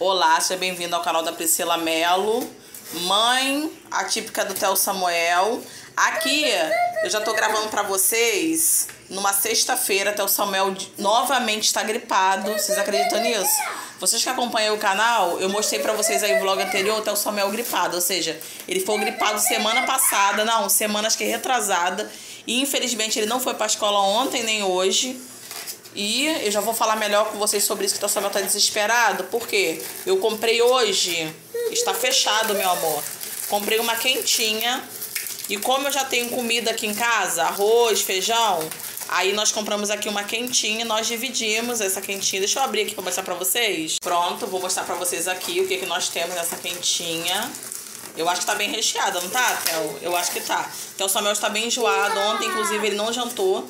Olá, seja bem-vindo ao canal da Priscila Melo, mãe atípica do Theo Samuel. Aqui eu já tô gravando para vocês numa sexta-feira, Theo Samuel novamente está gripado. Vocês acreditam nisso? Vocês que acompanham o canal, eu mostrei para vocês aí o vlog anterior, Theo Samuel gripado, ou seja, ele foi gripado semana passada, não, semana acho que retrasada, e infelizmente ele não foi para escola ontem nem hoje. E eu já vou falar melhor com vocês sobre isso que o Samuel tá desesperado, porque eu comprei hoje, está fechado, meu amor. Comprei uma quentinha e como eu já tenho comida aqui em casa, arroz, feijão, aí nós compramos aqui uma quentinha, nós dividimos essa quentinha. Deixa eu abrir aqui para mostrar para vocês. Pronto, vou mostrar para vocês aqui o que que nós temos nessa quentinha. Eu acho que tá bem recheada, não tá, Theo? Eu acho que tá. Então o Samuel está bem enjoado. Ontem, inclusive, ele não jantou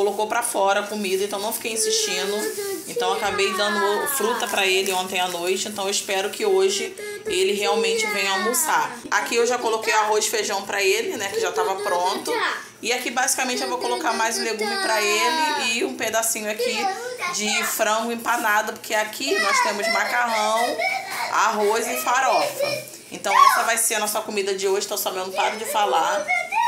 colocou para fora a comida, então não fiquei insistindo. Então acabei dando fruta para ele ontem à noite, então eu espero que hoje ele realmente venha almoçar. Aqui eu já coloquei arroz e feijão para ele, né, que já estava pronto. E aqui basicamente eu vou colocar mais um legume para ele e um pedacinho aqui de frango empanado, porque aqui nós temos macarrão, arroz e farofa. Então essa vai ser a nossa comida de hoje, só não paro de falar.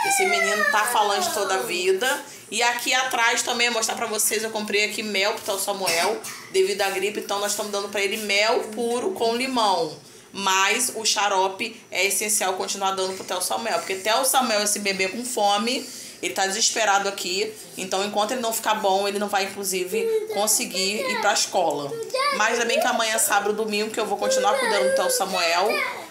Esse menino tá falando de toda a vida. E aqui atrás também, mostrar pra vocês, eu comprei aqui mel pro tal Samuel, devido à gripe. Então nós estamos dando pra ele mel puro com limão. Mas o xarope é essencial continuar dando pro Theo Samuel. Porque Theo Samuel, esse bebê com fome, ele tá desesperado aqui. Então, enquanto ele não ficar bom, ele não vai, inclusive, conseguir ir pra escola. Mas é bem que amanhã, sábado, domingo, que eu vou continuar cuidando do Theo Samuel.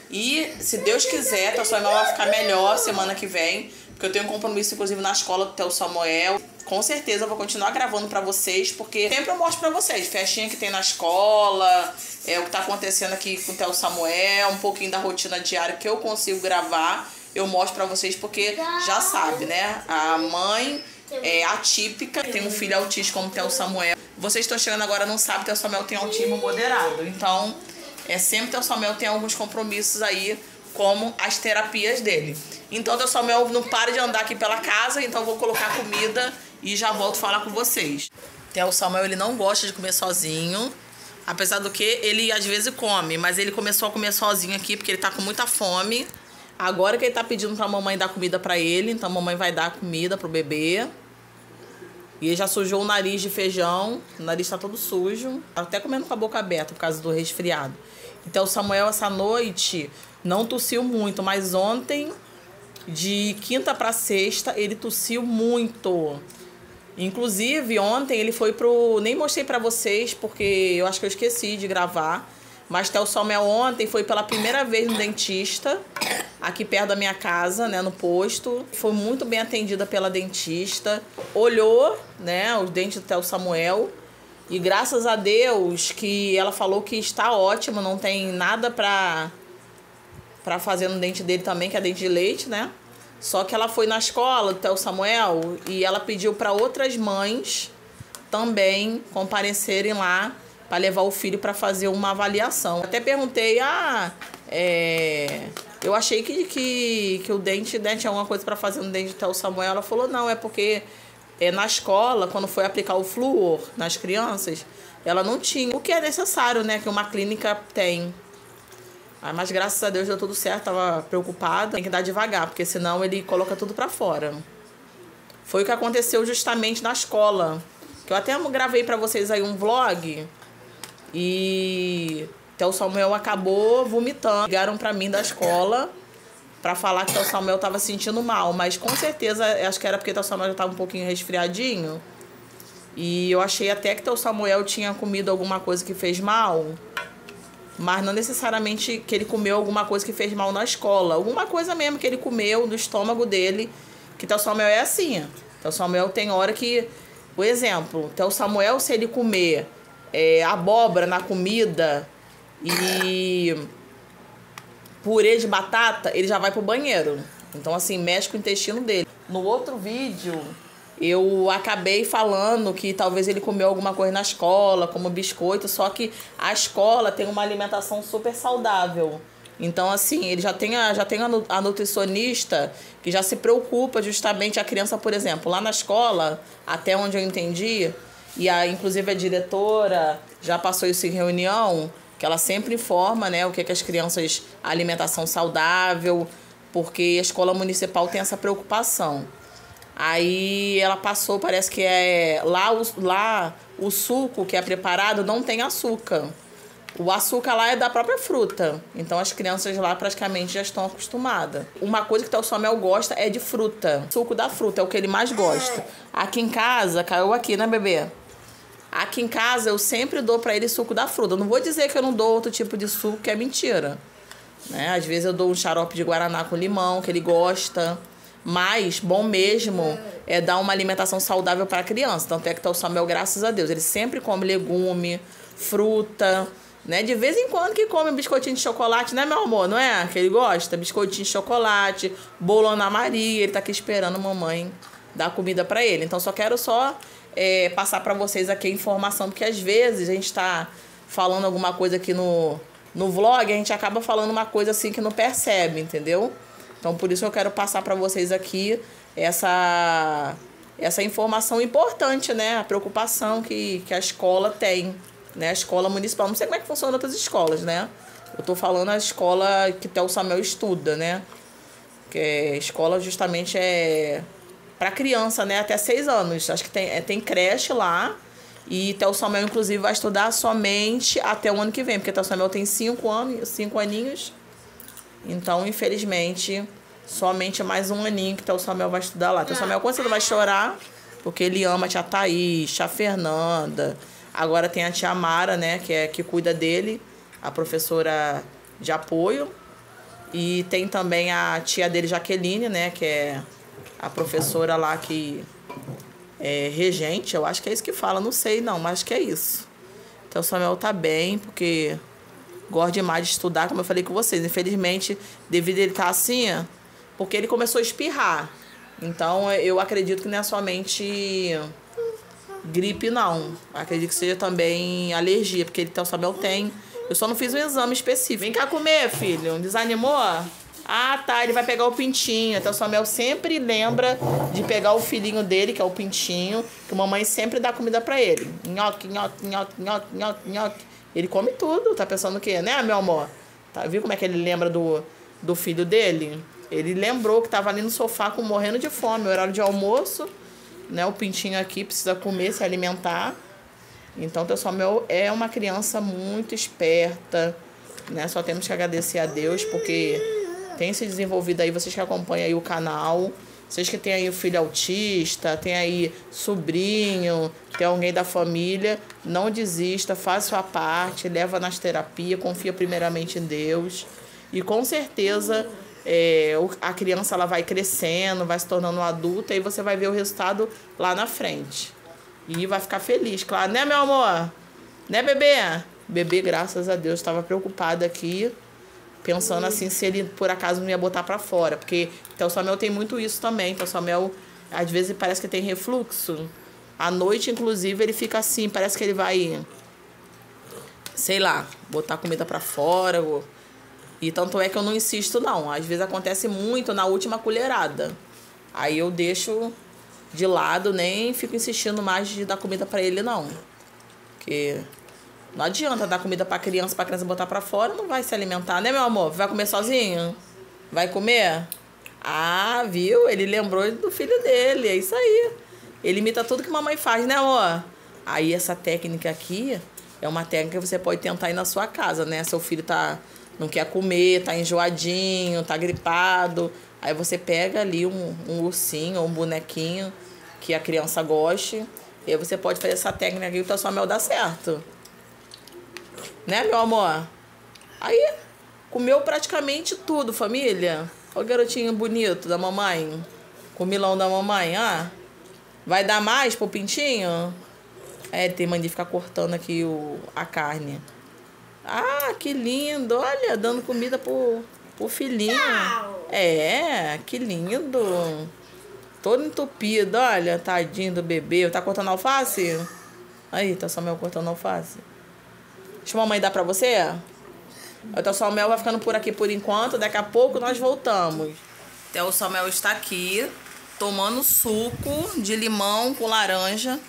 E, se Deus quiser, Theo Samuel vai ficar melhor semana que vem. Porque eu tenho um compromisso, inclusive, na escola do Theo Samuel. Com certeza eu vou continuar gravando para vocês, porque sempre eu mostro para vocês. Festinha que tem na escola, é o que tá acontecendo aqui com o Theo Samuel, um pouquinho da rotina diária que eu consigo gravar. Eu mostro para vocês, porque já sabe, né? A mãe é atípica, tem um filho autista como o Theo Samuel. Vocês estão chegando agora não sabem que o Samuel tem autismo moderado. Então, é sempre que o Samuel tem alguns compromissos aí como as terapias dele. Então, o Samuel não para de andar aqui pela casa, então eu vou colocar comida e já volto falar com vocês. Até o Samuel ele não gosta de comer sozinho, apesar do que ele às vezes come, mas ele começou a comer sozinho aqui porque ele tá com muita fome. Agora que ele tá pedindo pra mamãe dar comida para ele, então a mamãe vai dar comida pro bebê. E ele já sujou o nariz de feijão, o nariz tá todo sujo, até comendo com a boca aberta por causa do resfriado. Então o Samuel essa noite não tossiu muito, mas ontem, de quinta para sexta, ele tossiu muito. Inclusive, ontem ele foi pro. Nem mostrei para vocês, porque eu acho que eu esqueci de gravar. Mas Theo Samuel ontem foi pela primeira vez no dentista, aqui perto da minha casa, né, no posto. Foi muito bem atendida pela dentista. Olhou, né, os dentes do Theo Samuel. E graças a Deus que ela falou que está ótimo, não tem nada pra para fazer no dente dele também, que é dente de leite, né? Só que ela foi na escola do Theo Samuel e ela pediu para outras mães também comparecerem lá para levar o filho para fazer uma avaliação. Até perguntei, ah, é, eu achei que, que, que o dente né, tinha alguma coisa para fazer no dente do Theo Samuel. Ela falou, não, é porque é, na escola, quando foi aplicar o flúor nas crianças, ela não tinha. O que é necessário, né, que uma clínica tem. Ah, mas graças a Deus deu tudo certo, tava preocupada. Tem que dar devagar, porque senão ele coloca tudo para fora. Foi o que aconteceu justamente na escola. Que eu até gravei para vocês aí um vlog e até o Samuel acabou vomitando. Ligaram para mim da escola para falar que o Samuel tava sentindo mal, mas com certeza acho que era porque o Samuel já tava um pouquinho resfriadinho. E eu achei até que o Samuel tinha comido alguma coisa que fez mal mas não necessariamente que ele comeu alguma coisa que fez mal na escola. Alguma coisa mesmo que ele comeu no estômago dele. Que tal Samuel é assim. Então Samuel tem hora que. O exemplo, então Samuel, se ele comer é, abóbora na comida e purê de batata, ele já vai pro banheiro. Então, assim, mexe com o intestino dele. No outro vídeo, eu acabei falando que talvez ele comeu alguma coisa na escola, como biscoito, só que a escola tem uma alimentação super saudável. Então, assim, ele já tem, a, já tem a nutricionista que já se preocupa justamente a criança, por exemplo, lá na escola, até onde eu entendi, e a, inclusive a diretora já passou isso em reunião, que ela sempre informa, né, o que, que as crianças, alimentação saudável, porque a escola municipal tem essa preocupação. Aí ela passou, parece que é lá o, lá o suco que é preparado não tem açúcar. O açúcar lá é da própria fruta. Então as crianças lá praticamente já estão acostumadas. Uma coisa que o Samuel gosta é de fruta. Suco da fruta é o que ele mais gosta. Aqui em casa, caiu aqui, né, bebê? Aqui em casa eu sempre dou para ele suco da fruta. Eu não vou dizer que eu não dou outro tipo de suco, que é mentira. Né? Às vezes eu dou um xarope de guaraná com limão, que ele gosta. Mas bom mesmo é dar uma alimentação saudável para a criança. Tanto é que o Samuel, graças a Deus, ele sempre come legume, fruta, né? De vez em quando que come biscoitinho de chocolate, né, meu amor? Não é? Que ele gosta? Biscoitinho de chocolate, bolo Ana Maria. Ele tá aqui esperando a mamãe dar comida para ele. Então, só quero só é, passar para vocês aqui a informação, porque às vezes a gente tá falando alguma coisa aqui no, no vlog, a gente acaba falando uma coisa assim que não percebe, entendeu? Então, por isso eu quero passar para vocês aqui essa essa informação importante, né? A preocupação que, que a escola tem né? A escola municipal. Não sei como é que funciona outras escolas, né? Eu tô falando a escola que o Samuel estuda, né? Que é, escola justamente é para criança, né? Até seis anos. Acho que tem, é, tem creche lá. E o Samuel, inclusive, vai estudar somente até o ano que vem, porque o Samuel tem cinco anos, cinco aninhos. Então, infelizmente, somente mais um aninho que o Samuel vai estudar lá. O Samuel, quando você vai chorar, porque ele ama a tia Thaís, tia Fernanda, Agora tem a tia Mara, né, que é que cuida dele, a professora de apoio. E tem também a tia dele, Jaqueline, né, que é a professora lá que é regente, eu acho que é isso que fala, não sei não, mas acho que é isso. Então o Samuel tá bem, porque gosta demais de estudar, como eu falei com vocês. Infelizmente, devido ele estar assim, porque ele começou a espirrar. Então eu acredito que não é somente gripe não. Acredito que seja também alergia, porque ele, Samuel tem. Eu só não fiz um exame específico. Vem cá comer, filho. Desanimou? Ah, tá. Ele vai pegar o pintinho. Então Samuel sempre lembra de pegar o filhinho dele, que é o pintinho, que a mamãe sempre dá comida para ele. Nhoque, nhoque, nhoque, nhoque, nhoque, nhoque. Ele come tudo. Tá pensando o quê, né, meu amor? Tá, viu como é que ele lembra do, do filho dele? Ele lembrou que tava ali no sofá com morrendo de fome, horário de almoço né? O pintinho aqui precisa comer, se alimentar. Então, o Samuel é uma criança muito esperta, né? Só temos que agradecer a Deus porque tem se desenvolvido aí, vocês que acompanham aí o canal, vocês que têm aí o filho autista, tem aí sobrinho, tem alguém da família, não desista, faz sua parte, leva nas terapias, confia primeiramente em Deus. E com certeza é, a criança ela vai crescendo, vai se tornando adulta e você vai ver o resultado lá na frente. E vai ficar feliz, claro, né, meu amor? Né, bebê? Bebê, graças a Deus, estava preocupada aqui, pensando assim se ele por acaso não ia botar para fora, porque então Samuel tem muito isso também. Então Samuel às vezes parece que tem refluxo. À noite, inclusive, ele fica assim, parece que ele vai sei lá, botar comida para fora, ou e tanto é que eu não insisto, não. Às vezes acontece muito na última colherada. Aí eu deixo de lado, nem fico insistindo mais de dar comida para ele, não. Porque não adianta dar comida pra criança, pra criança botar pra fora, não vai se alimentar, né, meu amor? Vai comer sozinho? Vai comer? Ah, viu? Ele lembrou do filho dele, é isso aí. Ele imita tudo que mamãe faz, né, amor? Aí essa técnica aqui é uma técnica que você pode tentar aí na sua casa, né? Seu filho tá não quer comer, tá enjoadinho, tá gripado. Aí você pega ali um, um ursinho ou um bonequinho que a criança goste. E aí você pode fazer essa técnica aqui que o sua mel dá certo. Né, meu amor? Aí, comeu praticamente tudo, família. Olha o garotinho bonito da mamãe. Com o milão da mamãe, ah. Vai dar mais pro pintinho? É, tem mania de ficar cortando aqui o, a carne. Ah, que lindo! Olha, dando comida pro, pro filhinho. É, que lindo. Todo entupido, olha, tadinho do bebê. Tá cortando alface? Aí, tá Samuel cortando alface. Deixa a mamãe dar pra você. Então o Samuel vai ficando por aqui por enquanto. Daqui a pouco nós voltamos. Então o Samuel está aqui tomando suco de limão com laranja.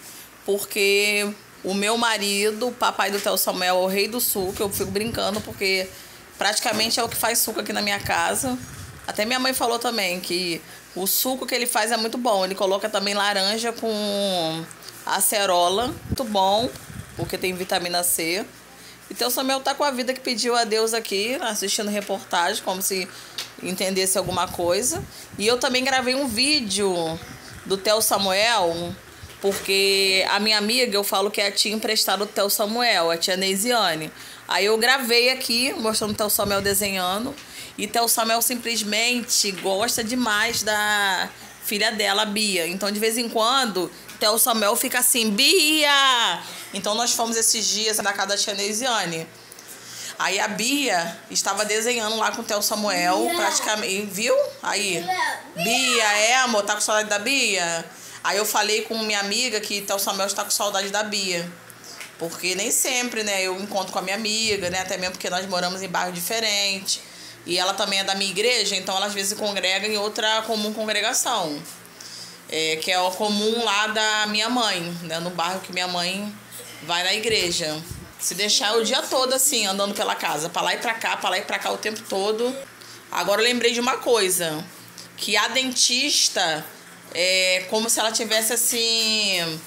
Porque O meu marido, o papai do Theo Samuel, é o rei do suco. Eu fico brincando porque praticamente é o que faz suco aqui na minha casa. Até minha mãe falou também que o suco que ele faz é muito bom. Ele coloca também laranja com acerola, muito bom, porque tem vitamina C. Então Samuel tá com a vida que pediu a Deus aqui, assistindo reportagem, como se entendesse alguma coisa. E eu também gravei um vídeo do Theo Samuel, porque a minha amiga, eu falo que é a tia emprestada do Theo Samuel, a tia Neisiane. Aí eu gravei aqui, mostrando o Theo Samuel desenhando. E Theo Samuel simplesmente gosta demais da filha dela, Bia. Então, de vez em quando, Theo Samuel fica assim, Bia! Então, nós fomos esses dias na casa da tia Neisiane. Aí a Bia estava desenhando lá com o Theo Samuel, Bia. praticamente, viu? Aí, Bia, é amor, tá com saudade da Bia? Aí eu falei com minha amiga que Theo Samuel está com saudade da Bia. Porque nem sempre, né, eu encontro com a minha amiga, né, até mesmo porque nós moramos em bairro diferente. E ela também é da minha igreja, então ela às vezes congrega em outra comum congregação. É, que é o comum lá da minha mãe, né? No bairro que minha mãe vai na igreja. Se deixar o dia todo assim, andando pela casa, para lá e pra cá, para lá e pra cá o tempo todo. Agora eu lembrei de uma coisa, que a dentista é como se ela tivesse assim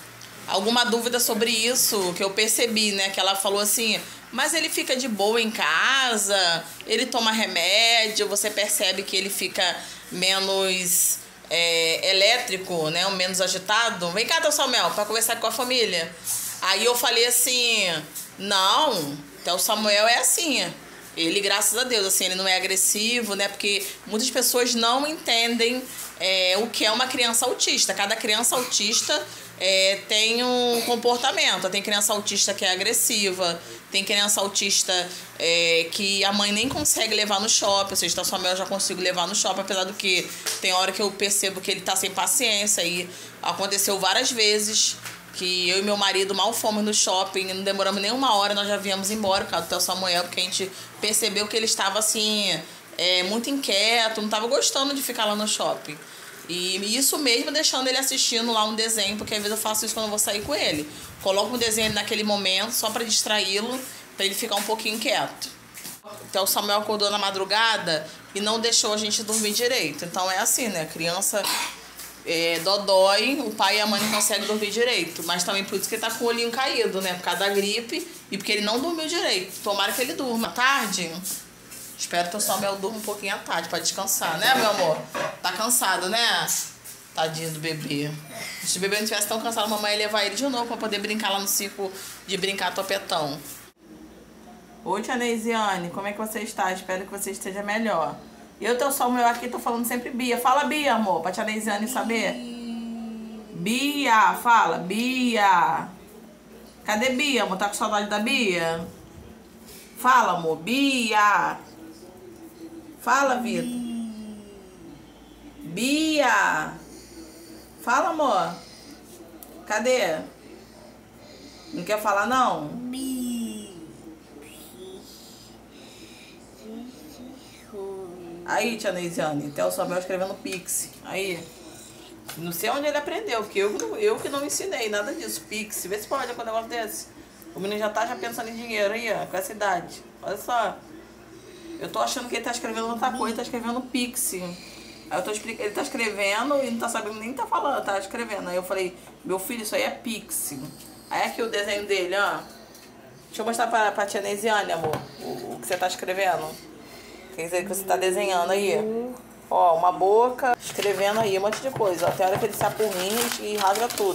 alguma dúvida sobre isso, que eu percebi, né, que ela falou assim: mas ele fica de boa em casa, ele toma remédio, você percebe que ele fica menos é, elétrico, né? Menos agitado. Vem cá, Samuel, para conversar com a família. Aí eu falei assim: não, o Samuel é assim. Ele, graças a Deus, assim, ele não é agressivo, né? Porque muitas pessoas não entendem é, o que é uma criança autista. Cada criança autista é, tem um comportamento. Tem criança autista que é agressiva, tem criança autista é, que a mãe nem consegue levar no shopping, ou seja, o Samuel eu já consigo levar no shopping, apesar do que tem hora que eu percebo que ele tá sem paciência e aconteceu várias vezes que eu e meu marido mal fomos no shopping, não demoramos nem uma hora, nós já viemos embora por causa do Samuel, porque a gente percebeu que ele estava assim, é, muito inquieto, não estava gostando de ficar lá no shopping. E isso mesmo deixando ele assistindo lá um desenho, porque às vezes eu faço isso quando eu vou sair com ele. Coloco um desenho naquele momento só para distraí-lo, para ele ficar um pouquinho quieto. Então o Samuel acordou na madrugada e não deixou a gente dormir direito. Então é assim, né? A criança é, dodói, o pai e a mãe não conseguem dormir direito. Mas também por isso que ele tá com o olhinho caído, né? Por causa da gripe e porque ele não dormiu direito. Tomara que ele durma. Tarde, espero que o Samuel durma um pouquinho à tarde para descansar, né, meu amor? Tá cansado, né? Tadinho do bebê. Se o bebê não estivesse tão cansado, a mamãe ia levar ele de novo para poder brincar lá no circo de brincar topetão. Oi, tia Neisiane, como é que você está? Espero que você esteja melhor. Eu, teu Samuel aqui, tô falando sempre Bia. Fala Bia, amor, pra tia Neisiane saber. Bia, fala, Bia. Cadê Bia, amor? Tá com saudade da Bia? Fala, amor, Bia. Fala, Vitor. Bia! Fala, amor. Cadê? Não quer falar, não? Aí, tia Neisiane, até o Samuel escrevendo Pix. Aí. Não sei onde ele aprendeu, porque eu, eu que não ensinei nada disso. Pix. Vê se pode com um negócio desse. O menino já tá já pensando em dinheiro aí, ó, com essa idade. Olha só. Eu tô achando que ele tá escrevendo outra coisa, tá escrevendo Pix. Aí eu tô explicando, ele tá escrevendo e não tá sabendo nem tá falando, tá escrevendo. Aí eu falei, meu filho, isso aí é Pix. Aí aqui o desenho dele, ó. Deixa eu mostrar pra, pra tia Neisiane, amor, o, o, que você tá escrevendo. Quer dizer que você tá desenhando aí. Ó, uma boca, escrevendo aí um monte de coisa. Ó, tem hora que ele se apurrinha e rasga tudo.